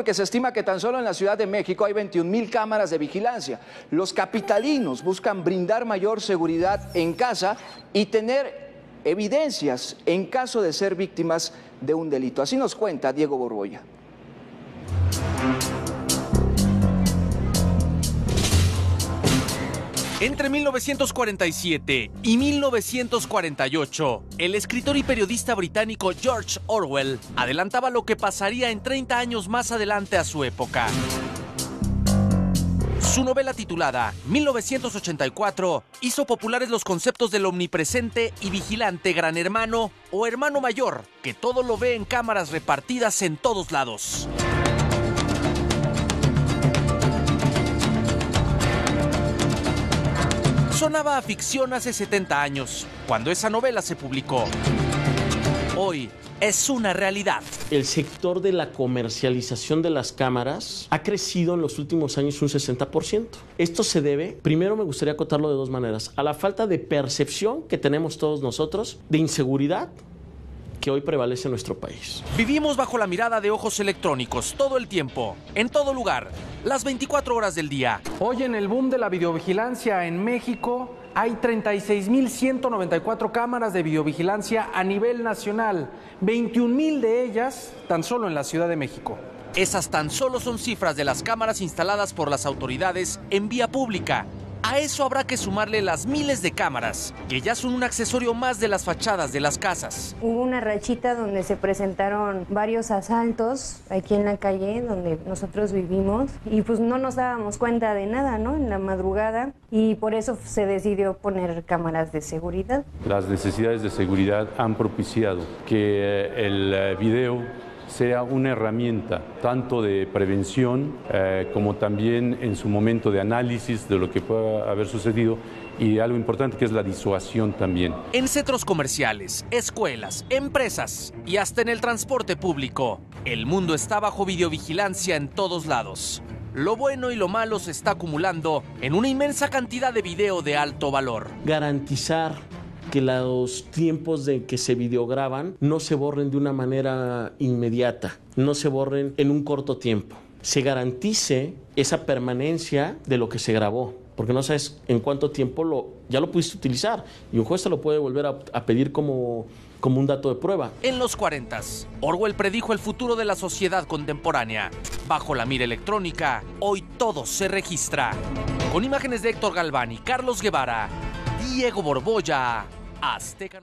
porque se estima que tan solo en la Ciudad de México hay 21 mil cámaras de vigilancia. Los capitalinos buscan brindar mayor seguridad en casa y tener evidencias en caso de ser víctimas de un delito. Así nos cuenta Diego Borboya. Entre 1947 y 1948, el escritor y periodista británico George Orwell adelantaba lo que pasaría en 30 años más adelante a su época. Su novela titulada 1984 hizo populares los conceptos del omnipresente y vigilante gran hermano o hermano mayor, que todo lo ve en cámaras repartidas en todos lados. Sonaba a ficción hace 70 años, cuando esa novela se publicó. Hoy es una realidad. El sector de la comercialización de las cámaras ha crecido en los últimos años un 60%. Esto se debe, primero me gustaría acotarlo de dos maneras, a la falta de percepción que tenemos todos nosotros de inseguridad que hoy prevalece en nuestro país. Vivimos bajo la mirada de ojos electrónicos todo el tiempo, en todo lugar, las 24 horas del día. Hoy en el boom de la videovigilancia en México hay 36.194 cámaras de videovigilancia a nivel nacional, 21.000 de ellas tan solo en la Ciudad de México. Esas tan solo son cifras de las cámaras instaladas por las autoridades en vía pública a eso habrá que sumarle las miles de cámaras, que ya son un accesorio más de las fachadas de las casas. Hubo una rachita donde se presentaron varios asaltos aquí en la calle donde nosotros vivimos y pues no nos dábamos cuenta de nada, ¿no? En la madrugada y por eso se decidió poner cámaras de seguridad. Las necesidades de seguridad han propiciado que eh, el eh, video sea una herramienta tanto de prevención eh, como también en su momento de análisis de lo que pueda haber sucedido y algo importante que es la disuasión también. En centros comerciales, escuelas, empresas y hasta en el transporte público, el mundo está bajo videovigilancia en todos lados. Lo bueno y lo malo se está acumulando en una inmensa cantidad de video de alto valor. Garantizar que los tiempos de que se videograban no se borren de una manera inmediata, no se borren en un corto tiempo. Se garantice esa permanencia de lo que se grabó, porque no sabes en cuánto tiempo lo, ya lo pudiste utilizar y un juez te lo puede volver a, a pedir como, como un dato de prueba. En los 40, Orwell predijo el futuro de la sociedad contemporánea. Bajo la mira electrónica, hoy todo se registra. Con imágenes de Héctor Galván y Carlos Guevara, Diego Borbolla, Azteca